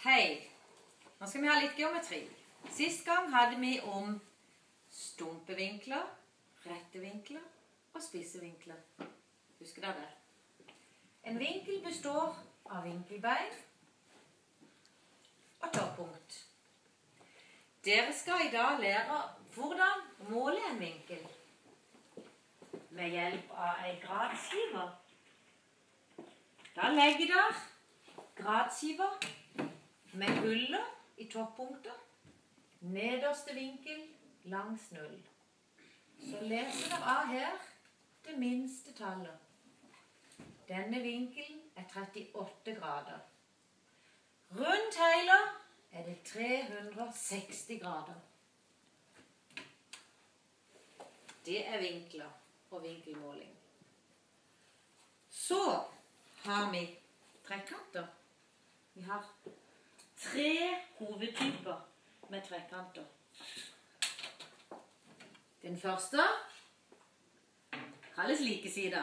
Hei. Nå skal vi ha litt geometri. Sist gang hadde vi om stumpe vinkler, rette vinkler og spisse vinkler. Husker dere det? En vinkel består av vinkelbein og toppunkt. Dere skal i dag lære hvordan måle en vinkel med hjelp av ei gradskiver. Da legger dere gradskiver med huller i toppunkter. Nederste vinkel langs null. Så leser dere av her det minste tallet. Denne vinkelen er 38 grader. Rundt hele er det 360 grader. Det er vinkler og vinkelmåling. Så har vi trekanter. Vi har tre hovedtyper med trekanter. Den første kalles likesida.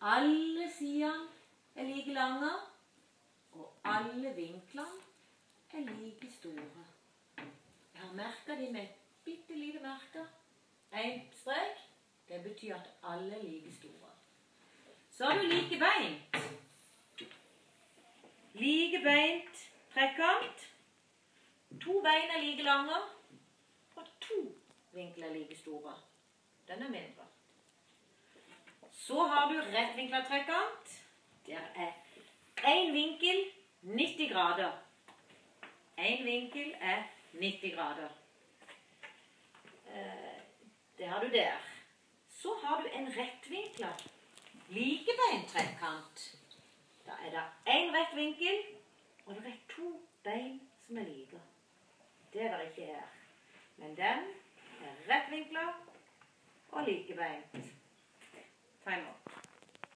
Alle sidene er like lange, og alle vinklene er like store. Jeg har merka de med bitte lite merke. Én strek. Det betyr at alle er like store. Så har du like beint. Beint trekant. To bein er like lange, og to vinkler er like store. Den er mindre. Så har du rettvinkla trekant. Der er én vinkel 90 grader. Én vinkel er 90 grader. Eh, det har du der. Så har du en rettvinkla likebeintrekant. Da er det én rett vinkel, og det er to bein som er like. Det er det ikke her. Men den er rettvinkla og likebeint. Time out.